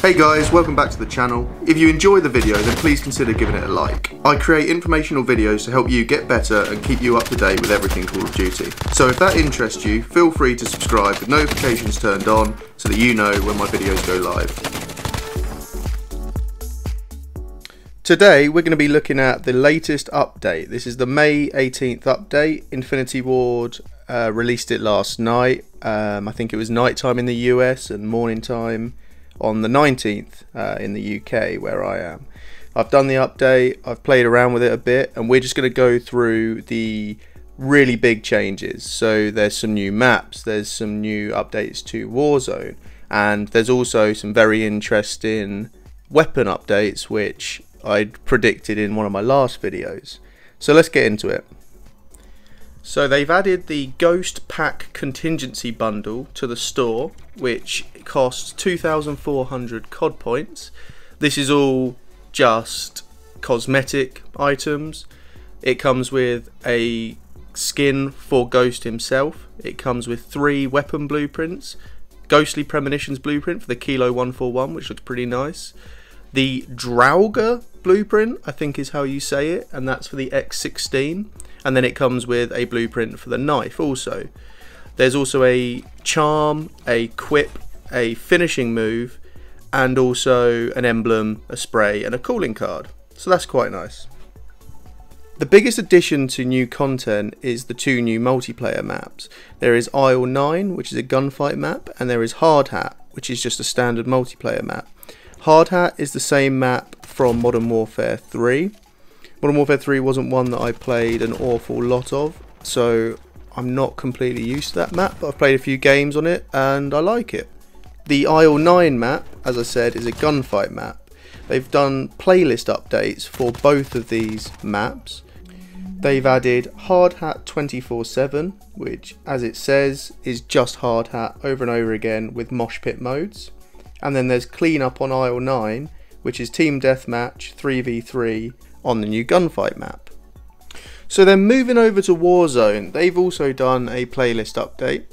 Hey guys, welcome back to the channel. If you enjoy the video then please consider giving it a like. I create informational videos to help you get better and keep you up to date with everything Call of Duty. So if that interests you, feel free to subscribe with notifications turned on so that you know when my videos go live. Today we're going to be looking at the latest update. This is the May 18th update. Infinity Ward uh, released it last night. Um, I think it was night time in the US and morning time on the 19th uh, in the UK where I am. I've done the update, I've played around with it a bit, and we're just going to go through the really big changes. So there's some new maps, there's some new updates to Warzone, and there's also some very interesting weapon updates which I'd predicted in one of my last videos. So let's get into it. So they've added the Ghost Pack Contingency Bundle to the store, which costs 2,400 COD points. This is all just cosmetic items. It comes with a skin for Ghost himself. It comes with three weapon blueprints. Ghostly Premonitions blueprint for the Kilo 141, which looks pretty nice. The Draugr blueprint, I think is how you say it, and that's for the X16 and then it comes with a blueprint for the knife also. There's also a charm, a quip, a finishing move, and also an emblem, a spray, and a calling card. So that's quite nice. The biggest addition to new content is the two new multiplayer maps. There is Aisle 9, which is a gunfight map, and there is Hard Hat, which is just a standard multiplayer map. Hard Hat is the same map from Modern Warfare 3, Modern Warfare 3 wasn't one that I played an awful lot of, so I'm not completely used to that map, but I've played a few games on it and I like it. The Aisle 9 map, as I said, is a gunfight map. They've done playlist updates for both of these maps. They've added Hard Hat 24 7, which, as it says, is just Hard Hat over and over again with Mosh Pit modes. And then there's Clean Up on Aisle 9, which is Team Deathmatch 3v3 on the new gunfight map. So then moving over to Warzone, they've also done a playlist update.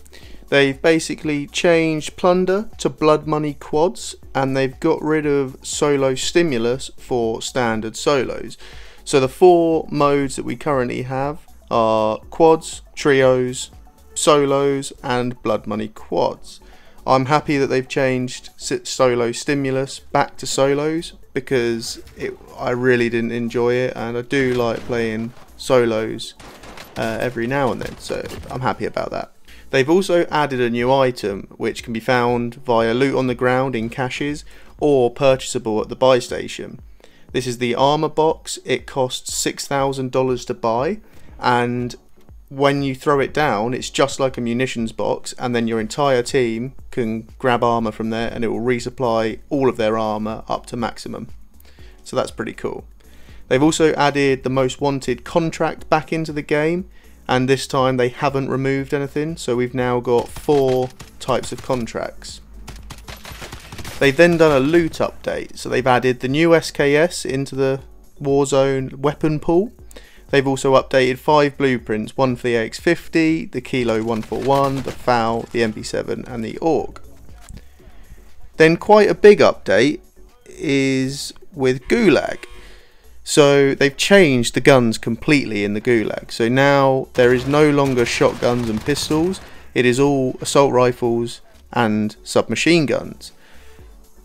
They've basically changed Plunder to Blood Money quads and they've got rid of Solo Stimulus for standard solos. So the four modes that we currently have are quads, trios, solos and Blood Money quads. I'm happy that they've changed solo stimulus back to solos because it, I really didn't enjoy it and I do like playing solos uh, every now and then so I'm happy about that. They've also added a new item which can be found via loot on the ground in caches or purchasable at the buy station. This is the armor box, it costs $6,000 to buy and when you throw it down, it's just like a munitions box, and then your entire team can grab armor from there and it will resupply all of their armor up to maximum. So that's pretty cool. They've also added the most wanted contract back into the game, and this time they haven't removed anything, so we've now got four types of contracts. They've then done a loot update, so they've added the new SKS into the Warzone weapon pool They've also updated five blueprints, one for the AX50, the Kilo 141, the FAL, the MP7 and the AUG. Then quite a big update is with Gulag. So they've changed the guns completely in the Gulag. So now there is no longer shotguns and pistols. It is all assault rifles and submachine guns.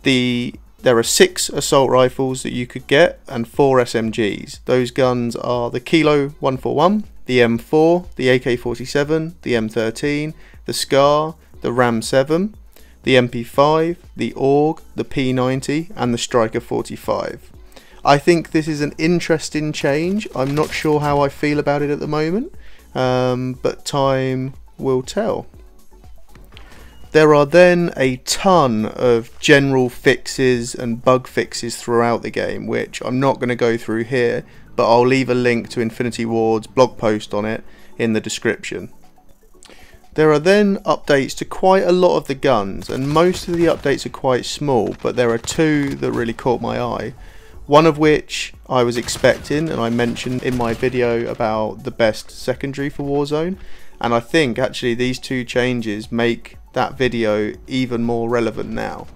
The there are six assault rifles that you could get and four SMGs. Those guns are the Kilo 141, the M4, the AK-47, the M13, the SCAR, the Ram 7, the MP5, the AUG, the P90 and the Striker 45. I think this is an interesting change. I'm not sure how I feel about it at the moment, um, but time will tell. There are then a ton of general fixes and bug fixes throughout the game, which I'm not going to go through here, but I'll leave a link to Infinity Ward's blog post on it in the description. There are then updates to quite a lot of the guns, and most of the updates are quite small, but there are two that really caught my eye. One of which I was expecting, and I mentioned in my video about the best secondary for Warzone, and I think actually these two changes make that video even more relevant now.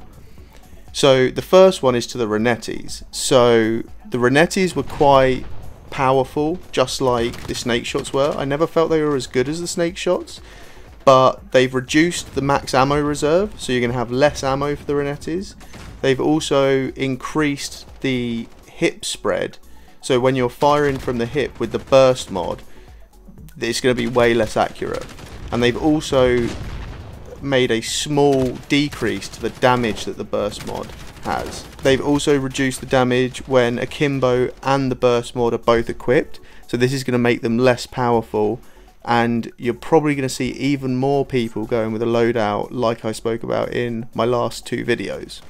So the first one is to the Renettis. So the Renettis were quite powerful, just like the snake shots were. I never felt they were as good as the snake shots, but they've reduced the max ammo reserve, so you're going to have less ammo for the Renettis. They've also increased the hip spread, so when you're firing from the hip with the burst mod, it's going to be way less accurate. And they've also made a small decrease to the damage that the burst mod has. They've also reduced the damage when Akimbo and the burst mod are both equipped, so this is going to make them less powerful and you're probably going to see even more people going with a loadout like I spoke about in my last two videos.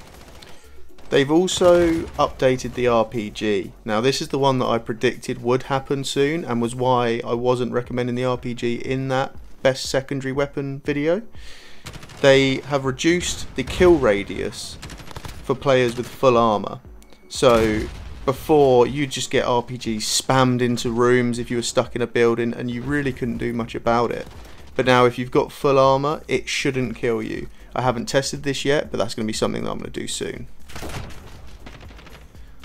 They've also updated the RPG. Now this is the one that I predicted would happen soon and was why I wasn't recommending the RPG in that best secondary weapon video. They have reduced the kill radius for players with full armor. So before you just get RPGs spammed into rooms if you were stuck in a building and you really couldn't do much about it. But now if you've got full armor, it shouldn't kill you. I haven't tested this yet, but that's going to be something that I'm going to do soon.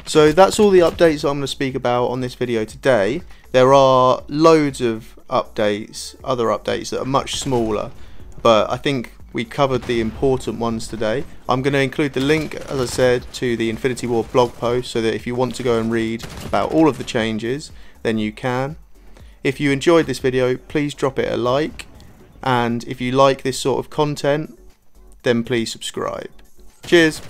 So that's all the updates I'm going to speak about on this video today. There are loads of updates, other updates that are much smaller, but I think we covered the important ones today. I'm going to include the link, as I said, to the Infinity Ward blog post so that if you want to go and read about all of the changes, then you can. If you enjoyed this video, please drop it a like, and if you like this sort of content, then please subscribe. Cheers!